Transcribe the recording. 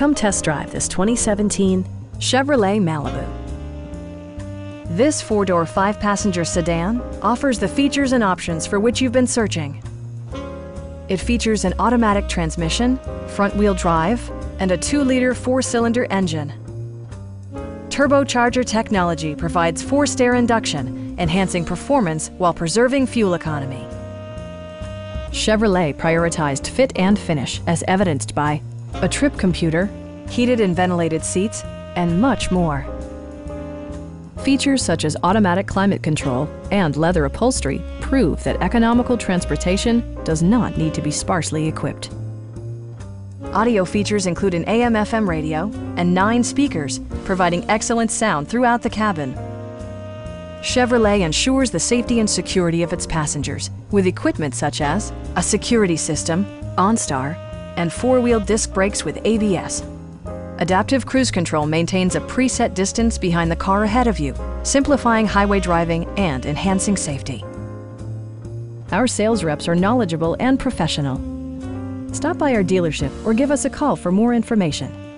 Come test drive this 2017 Chevrolet Malibu. This four-door, five-passenger sedan offers the features and options for which you've been searching. It features an automatic transmission, front-wheel drive, and a 2-liter four-cylinder engine. Turbocharger technology provides forced air induction, enhancing performance while preserving fuel economy. Chevrolet prioritized fit and finish as evidenced by a trip computer, heated and ventilated seats, and much more. Features such as automatic climate control and leather upholstery prove that economical transportation does not need to be sparsely equipped. Audio features include an AM-FM radio and nine speakers, providing excellent sound throughout the cabin. Chevrolet ensures the safety and security of its passengers with equipment such as a security system, OnStar, and four-wheel disc brakes with ABS. Adaptive Cruise Control maintains a preset distance behind the car ahead of you, simplifying highway driving and enhancing safety. Our sales reps are knowledgeable and professional. Stop by our dealership or give us a call for more information.